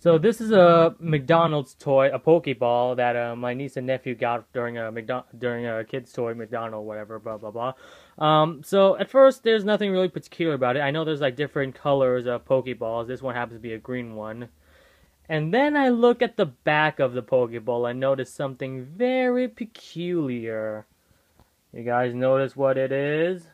So this is a McDonald's toy, a Pokeball that uh, my niece and nephew got during a McDo- during a kids' toy McDonald whatever blah blah blah. Um, so at first there's nothing really particular about it. I know there's like different colors of Pokeballs. This one happens to be a green one. And then I look at the back of the Pokeball and notice something very peculiar. You guys notice what it is?